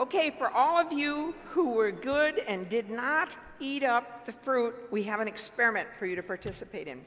Okay, for all of you who were good and did not eat up the fruit, we have an experiment for you to participate in.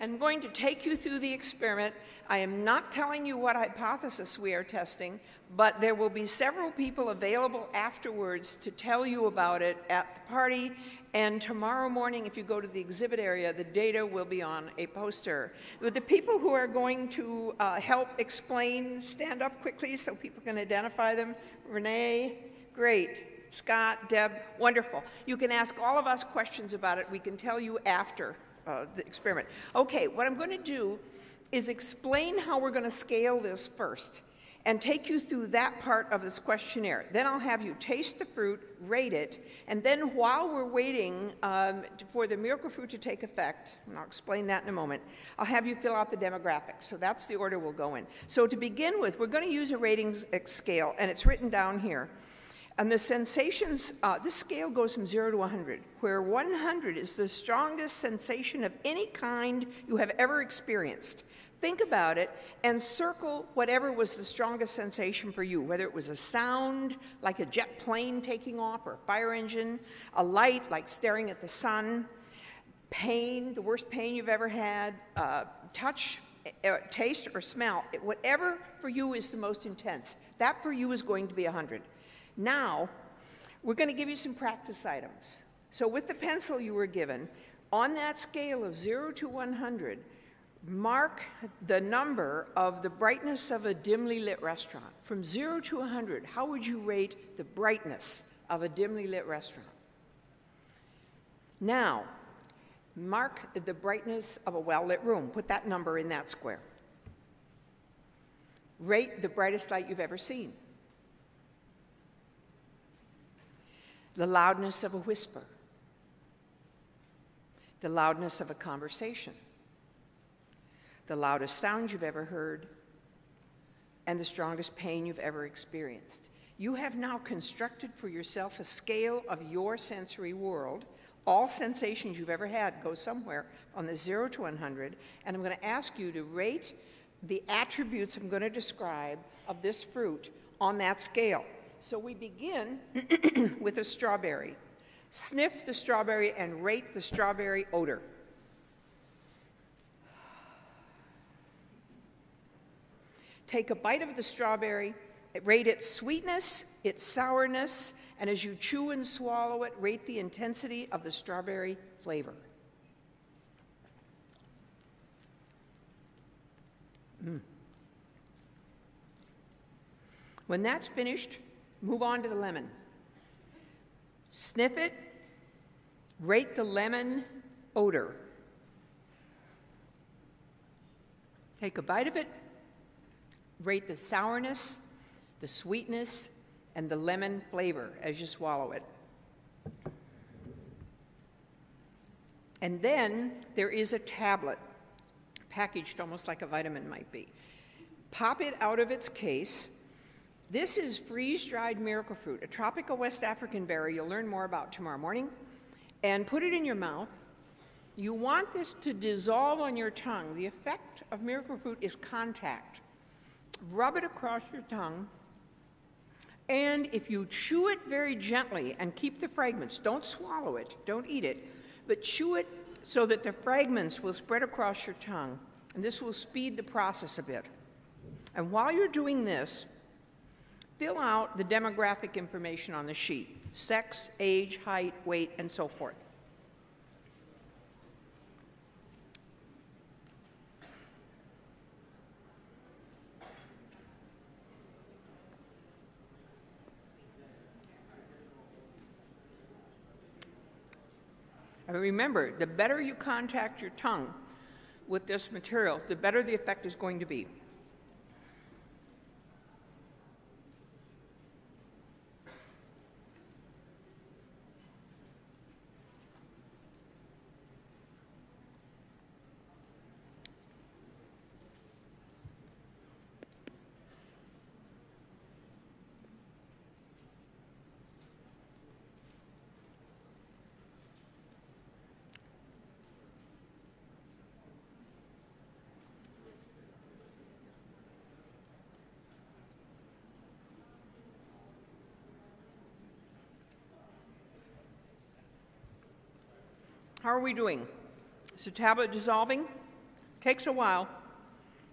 I'm going to take you through the experiment. I am not telling you what hypothesis we are testing, but there will be several people available afterwards to tell you about it at the party. And tomorrow morning, if you go to the exhibit area, the data will be on a poster. With the people who are going to uh, help explain, stand up quickly so people can identify them. Renee, great. Scott, Deb, wonderful. You can ask all of us questions about it. We can tell you after uh, the experiment. Okay, what I'm going to do is explain how we're going to scale this first and take you through that part of this questionnaire. Then I'll have you taste the fruit, rate it, and then while we're waiting um, for the miracle fruit to take effect, and I'll explain that in a moment, I'll have you fill out the demographics. So that's the order we'll go in. So to begin with, we're going to use a rating scale, and it's written down here. And the sensations, uh, this scale goes from 0 to 100, where 100 is the strongest sensation of any kind you have ever experienced. Think about it and circle whatever was the strongest sensation for you, whether it was a sound like a jet plane taking off or a fire engine, a light like staring at the sun, pain, the worst pain you've ever had, uh, touch, uh, taste, or smell. Whatever for you is the most intense, that for you is going to be 100. Now, we're going to give you some practice items. So with the pencil you were given, on that scale of 0 to 100, mark the number of the brightness of a dimly lit restaurant. From 0 to 100, how would you rate the brightness of a dimly lit restaurant? Now, mark the brightness of a well-lit room. Put that number in that square. Rate the brightest light you've ever seen. The loudness of a whisper, the loudness of a conversation, the loudest sound you've ever heard, and the strongest pain you've ever experienced. You have now constructed for yourself a scale of your sensory world. All sensations you've ever had go somewhere on the 0 to 100, and I'm going to ask you to rate the attributes I'm going to describe of this fruit on that scale. So we begin with a strawberry. Sniff the strawberry and rate the strawberry odor. Take a bite of the strawberry, rate its sweetness, its sourness, and as you chew and swallow it, rate the intensity of the strawberry flavor. Mm. When that's finished, Move on to the lemon. Sniff it, rate the lemon odor. Take a bite of it, rate the sourness, the sweetness, and the lemon flavor as you swallow it. And then there is a tablet, packaged almost like a vitamin might be. Pop it out of its case this is freeze-dried miracle fruit, a tropical West African berry you'll learn more about tomorrow morning. And put it in your mouth. You want this to dissolve on your tongue. The effect of miracle fruit is contact. Rub it across your tongue. And if you chew it very gently and keep the fragments, don't swallow it, don't eat it, but chew it so that the fragments will spread across your tongue. And this will speed the process a bit. And while you're doing this, fill out the demographic information on the sheet, sex, age, height, weight, and so forth. Remember, the better you contact your tongue with this material, the better the effect is going to be. How are we doing? Is the tablet dissolving? Takes a while.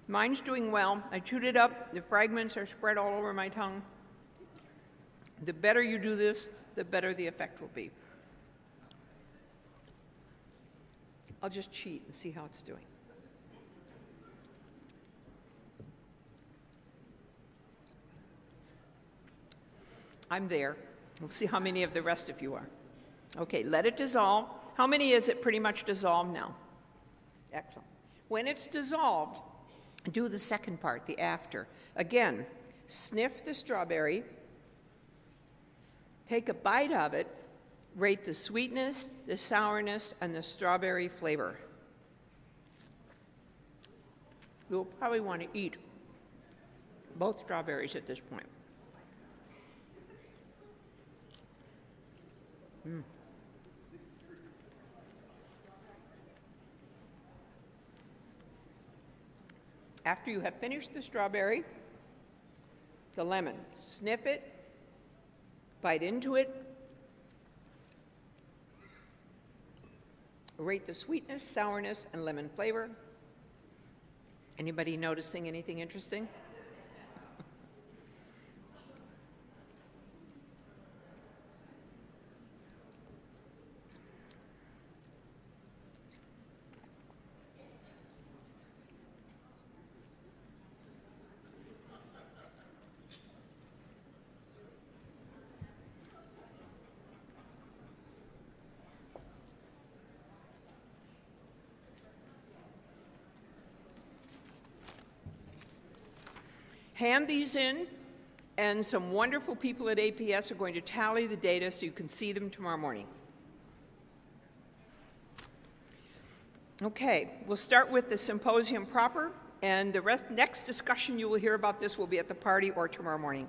Mine's doing well. I chewed it up. The fragments are spread all over my tongue. The better you do this, the better the effect will be. I'll just cheat and see how it's doing. I'm there. We'll see how many of the rest of you are. Okay, let it dissolve. How many is it pretty much dissolved now? Excellent. When it's dissolved, do the second part, the after. Again, sniff the strawberry, take a bite of it, rate the sweetness, the sourness, and the strawberry flavor. You'll probably want to eat both strawberries at this point. Mm. After you have finished the strawberry, the lemon, sniff it, bite into it, rate the sweetness, sourness, and lemon flavor. Anybody noticing anything interesting? Hand these in, and some wonderful people at APS are going to tally the data so you can see them tomorrow morning. Okay, we'll start with the symposium proper, and the rest, next discussion you will hear about this will be at the party or tomorrow morning.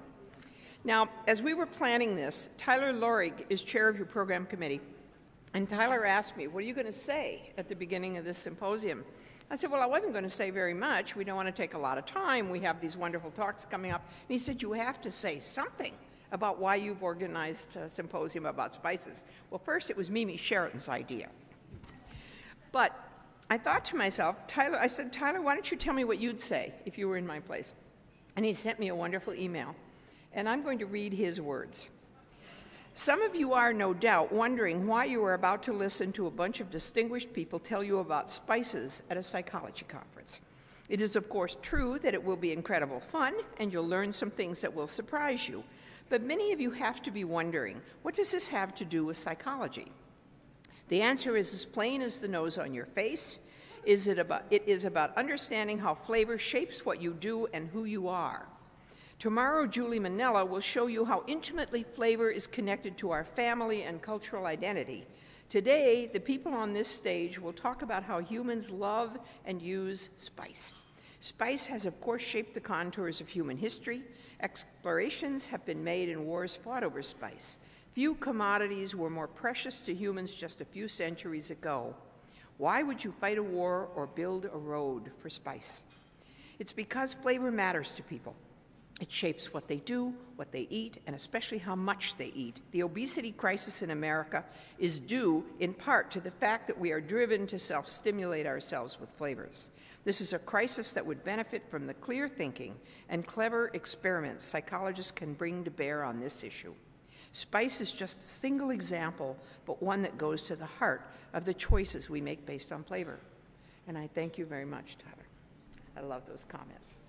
Now, as we were planning this, Tyler Lorig is chair of your program committee, and Tyler asked me, what are you going to say at the beginning of this symposium? I said, Well, I wasn't going to say very much. We don't want to take a lot of time. We have these wonderful talks coming up. And he said, You have to say something about why you've organized a symposium about spices. Well, first, it was Mimi Sheraton's idea. But I thought to myself, Tyler, I said, Tyler, why don't you tell me what you'd say if you were in my place? And he sent me a wonderful email. And I'm going to read his words. Some of you are, no doubt, wondering why you are about to listen to a bunch of distinguished people tell you about spices at a psychology conference. It is, of course, true that it will be incredible fun and you'll learn some things that will surprise you. But many of you have to be wondering what does this have to do with psychology? The answer is as plain as the nose on your face. Is it, about, it is about understanding how flavor shapes what you do and who you are. Tomorrow, Julie Mennella will show you how intimately flavor is connected to our family and cultural identity. Today, the people on this stage will talk about how humans love and use spice. Spice has, of course, shaped the contours of human history. Explorations have been made and wars fought over spice. Few commodities were more precious to humans just a few centuries ago. Why would you fight a war or build a road for spice? It's because flavor matters to people. It shapes what they do, what they eat, and especially how much they eat. The obesity crisis in America is due in part to the fact that we are driven to self stimulate ourselves with flavors. This is a crisis that would benefit from the clear thinking and clever experiments psychologists can bring to bear on this issue. Spice is just a single example, but one that goes to the heart of the choices we make based on flavor. And I thank you very much, Tyler. I love those comments.